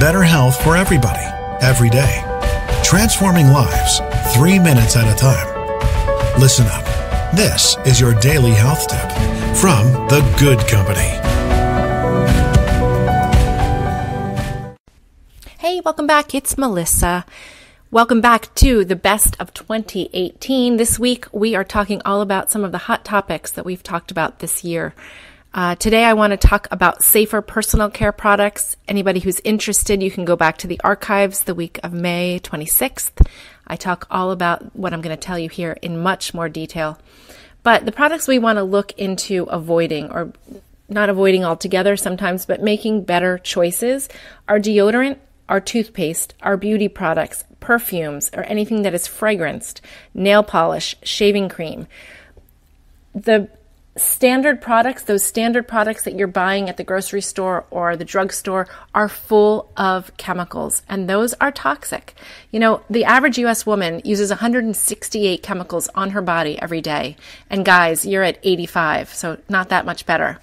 better health for everybody, every day. Transforming lives, three minutes at a time. Listen up. This is your daily health tip from The Guud Company. Hey, welcome back. It's Melissa. Welcome back to the best of 2018. This week, we are talking all about some of the hot topics that we've talked about this year. Uh, today, I want to talk about safer personal care products. Anybody who's interested, you can go back to the archives the week of May 26th. I talk all about what I'm going to tell you here in much more detail. But the products we want to look into avoiding, or not avoiding altogether sometimes, but making better choices are deodorant, our toothpaste, our beauty products, perfumes, or anything that is fragranced, nail polish, shaving cream. The standard products, those standard products that you're buying at the grocery store or the drugstore, are full of chemicals, and those are toxic. You know, the average US woman uses 168 chemicals on her body every day. And guys, you're at 85, so not that much better.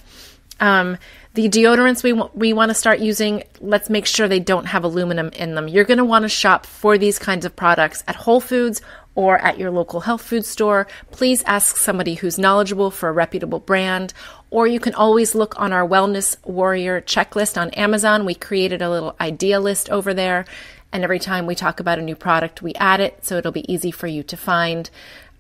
Um, the deodorants we, we want to start using, let's make sure they don't have aluminum in them. You're going to want to shop for these kinds of products at Whole Foods or at your local health food store. Please ask somebody who's knowledgeable for a reputable brand. Or you can always look on our Wellness Warrior checklist on Amazon. We created a little idea list over there. And every time we talk about a new product, we add it so it'll be easy for you to find.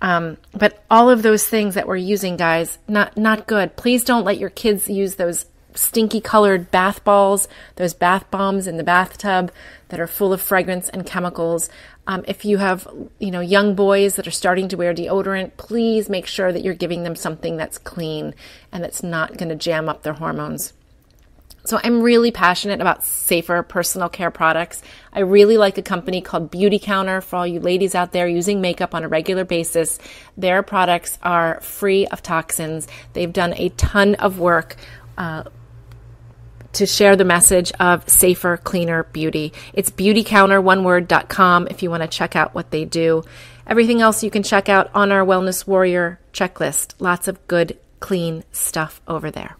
Um, but all of those things that we're using, guys, not not good. Please don't let your kids use those stinky colored bath balls, those bath bombs in the bathtub that are full of fragrance and chemicals. Um, if you have, you know, young boys that are starting to wear deodorant, please make sure that you're giving them something that's clean and that's not going to jam up their hormones. So I'm really passionate about safer personal care products. I really like a company called Beautycounter for all you ladies out there using makeup on a regular basis. Their products are free of toxins. They've done a ton of work uh, to share the message of safer, cleaner beauty. It's beautycounteroneword.com if you want to check out what they do. Everything else you can check out on our Wellness Warrior checklist. Lots of good, clean stuff over there.